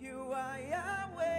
You are Yahweh.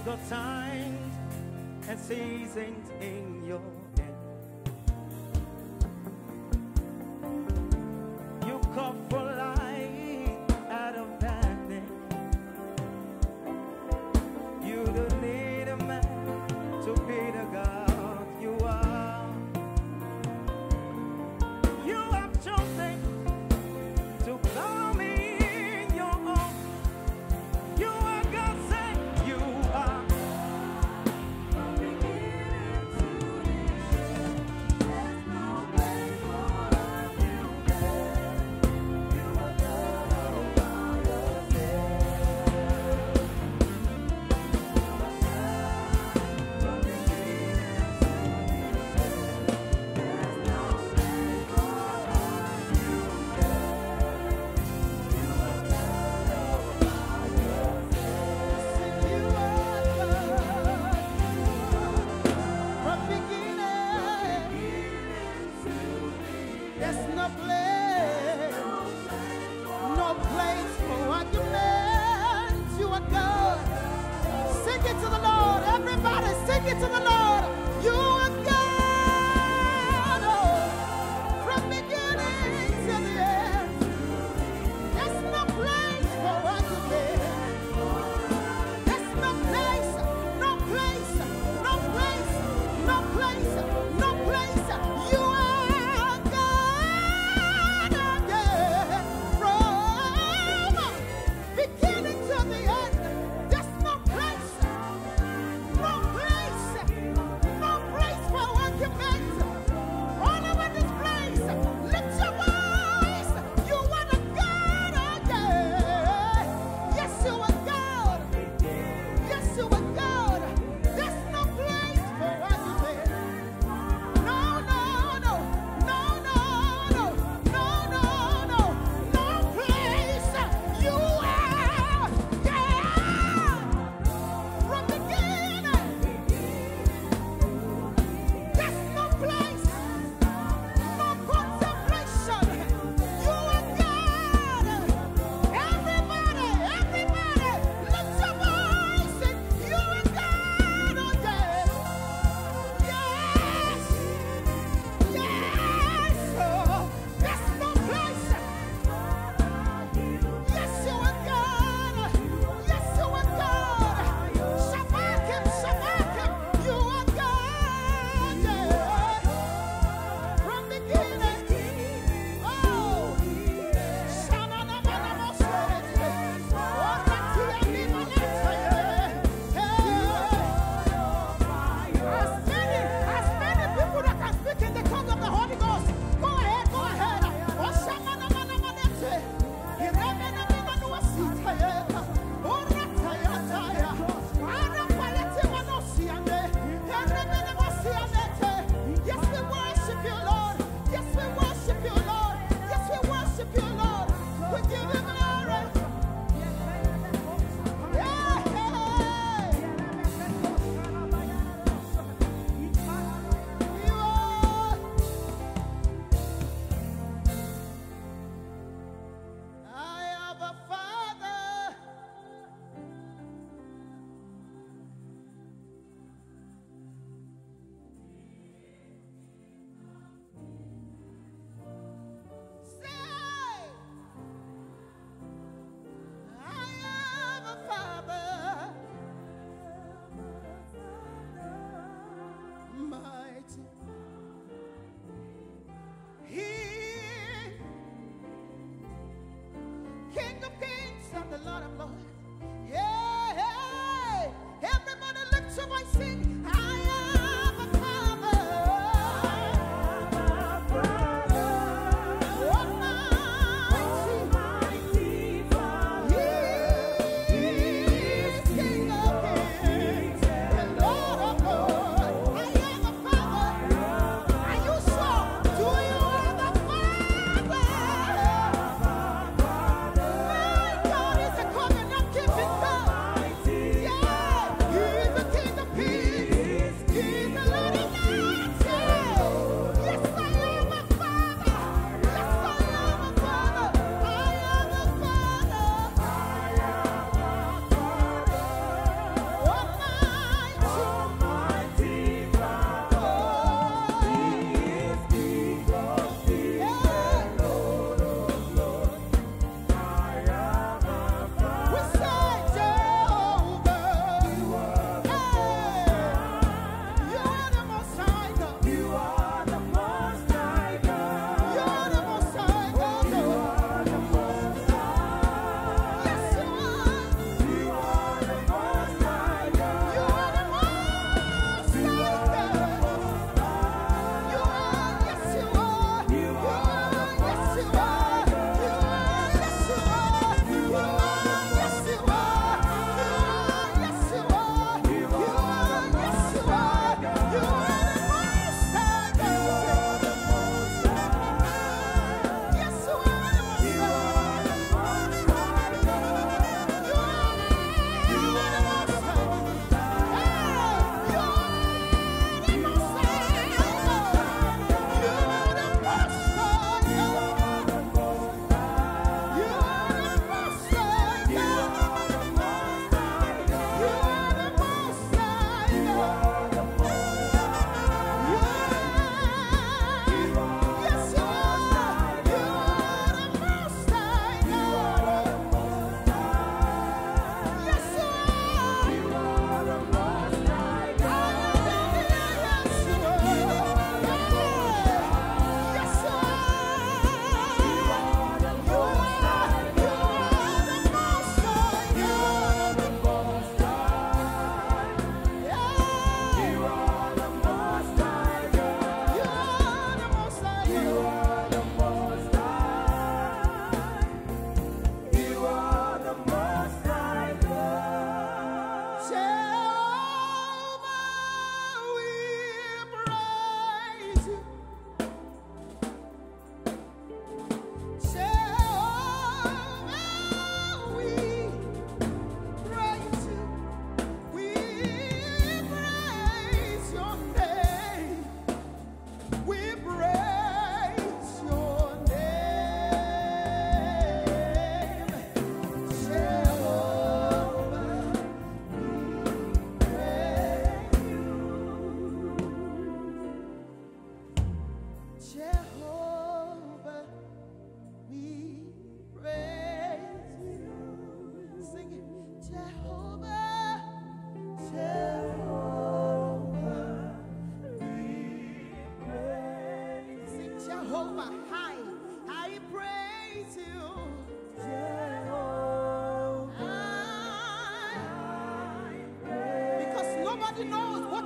You got times and seasons in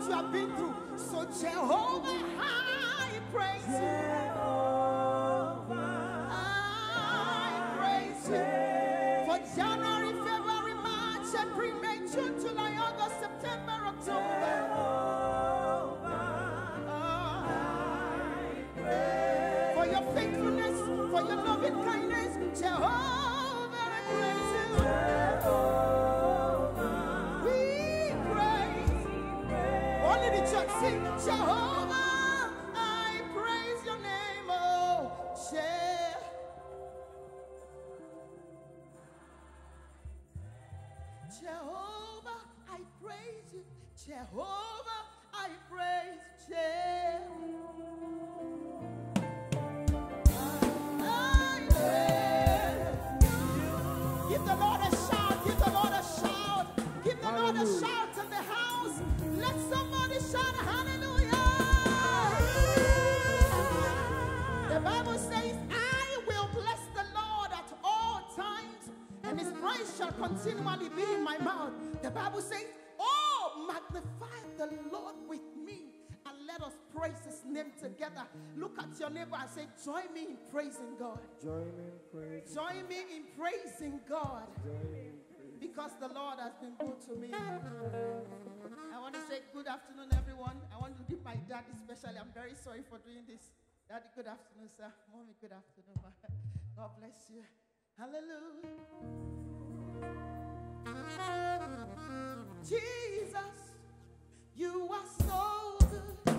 you have been through. So Jehovah, I praise Jehovah, you. I praise you. For January, February, March, April, May, June, July, August, September, October. Jehovah, for your faithfulness, for your loving kindness. Jehovah, I praise your name, oh, Jehovah, I praise you, Jehovah. praising God. Join me in praising, Join me in praising God. Because the Lord has been good to me. I want to say good afternoon, everyone. I want to give my dad especially. I'm very sorry for doing this. Daddy, good afternoon, sir. Mommy, good afternoon. God bless you. Hallelujah. Jesus, you are so good.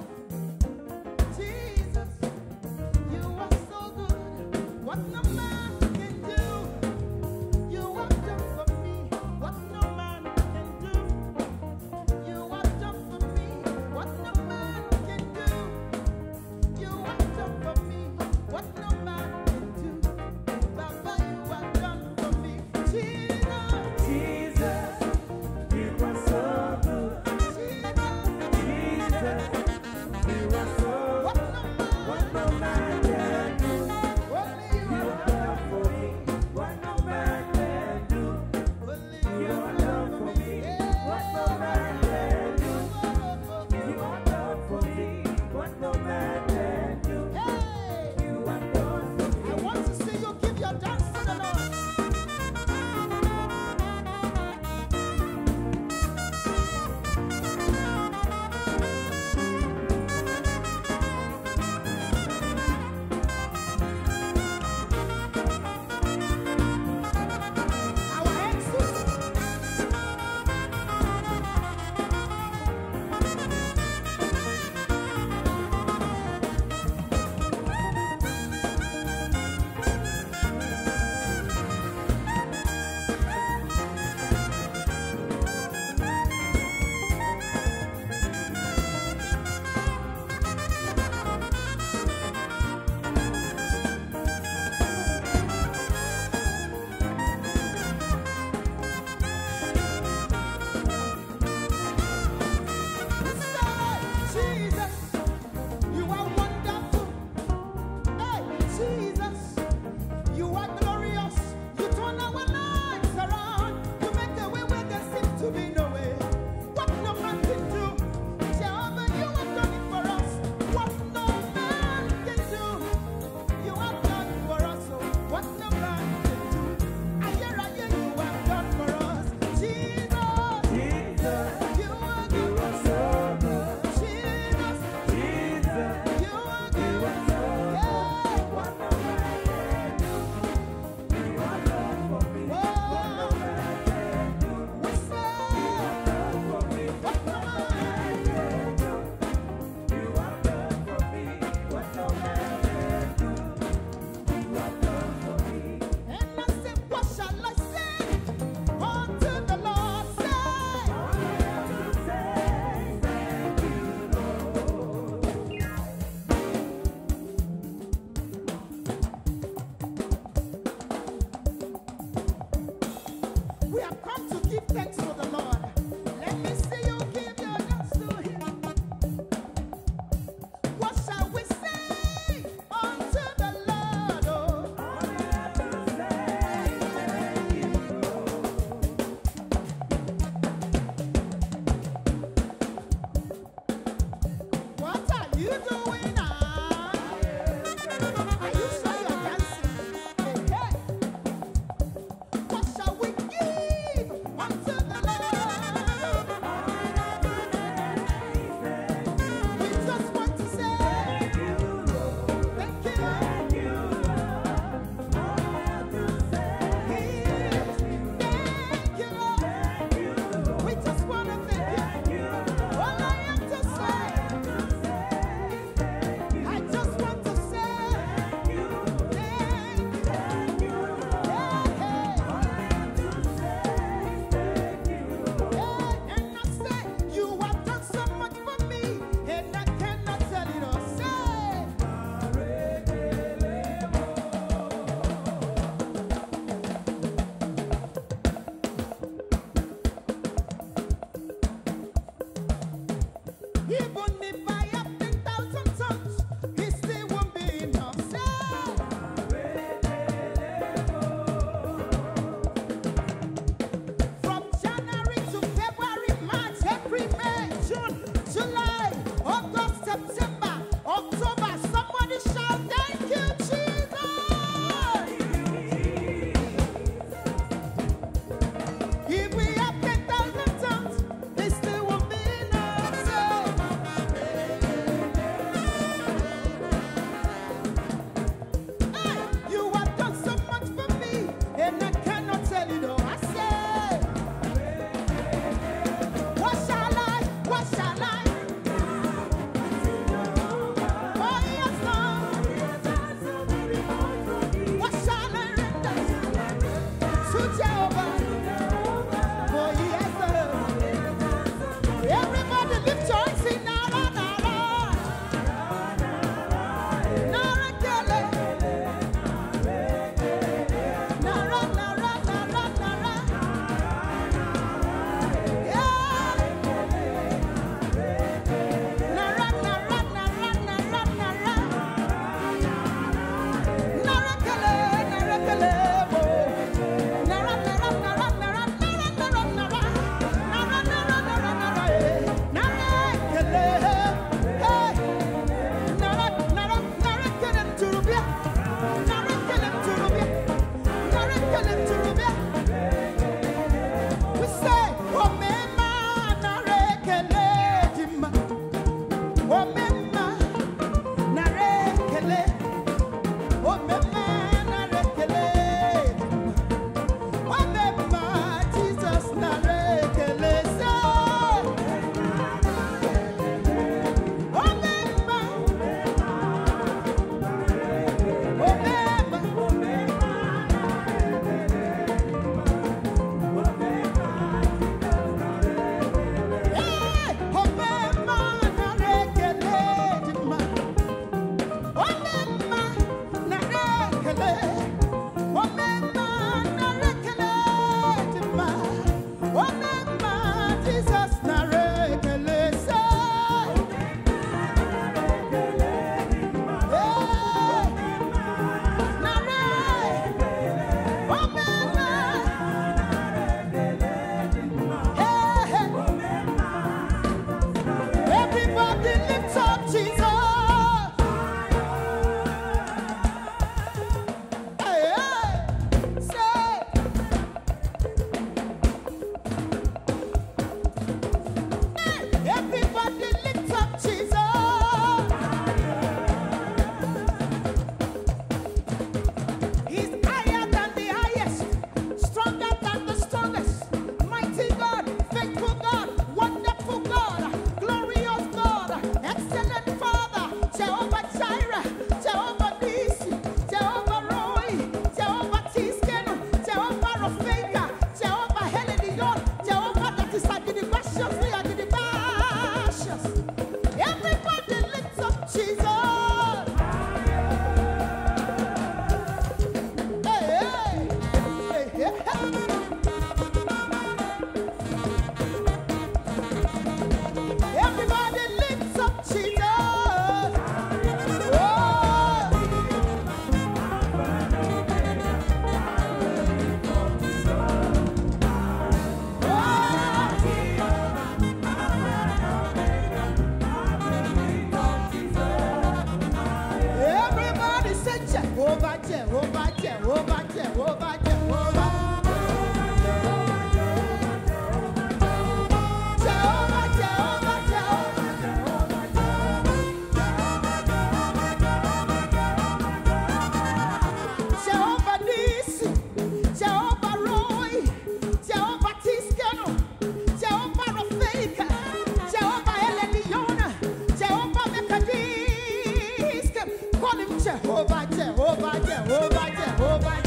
Jehovah, Jehovah, Jehovah, Jehovah.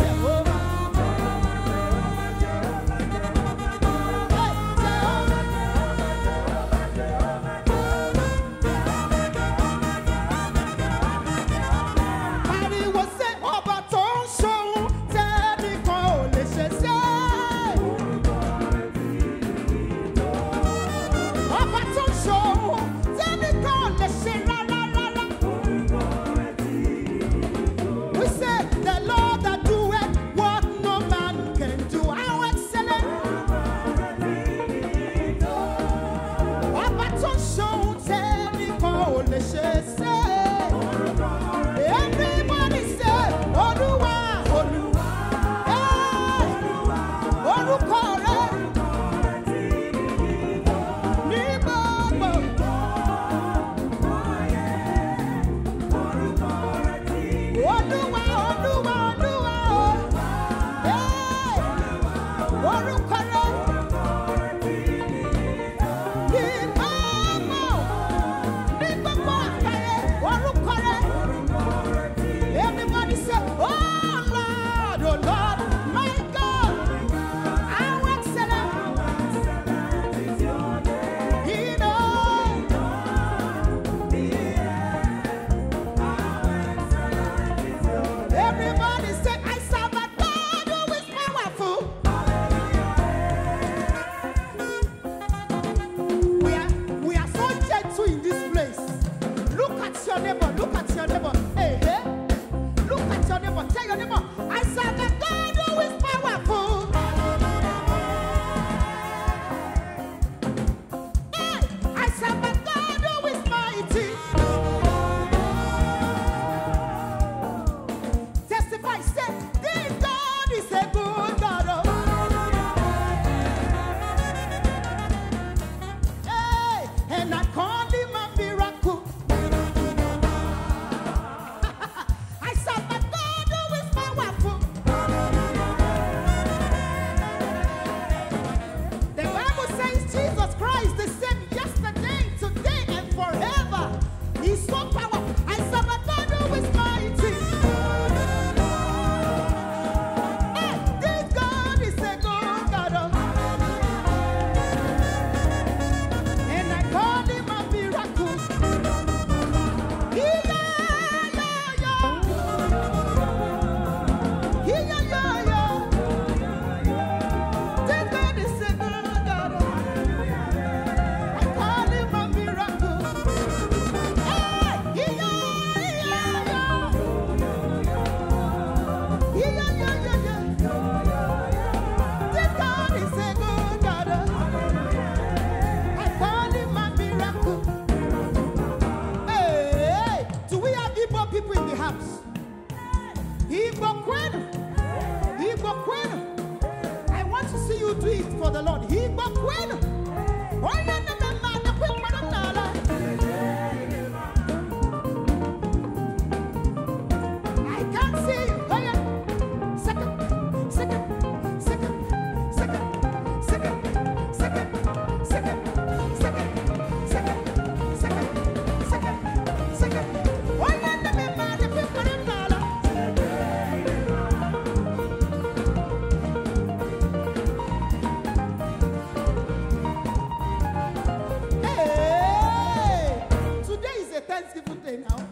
yesterday now.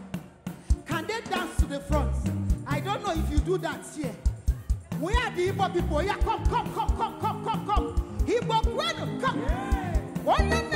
Can they dance to the front? I don't know if you do that here. Where are the Igbo people? Yeah, come, come, come, come, come, come, come. Igbo Gwenu, come. Yeah.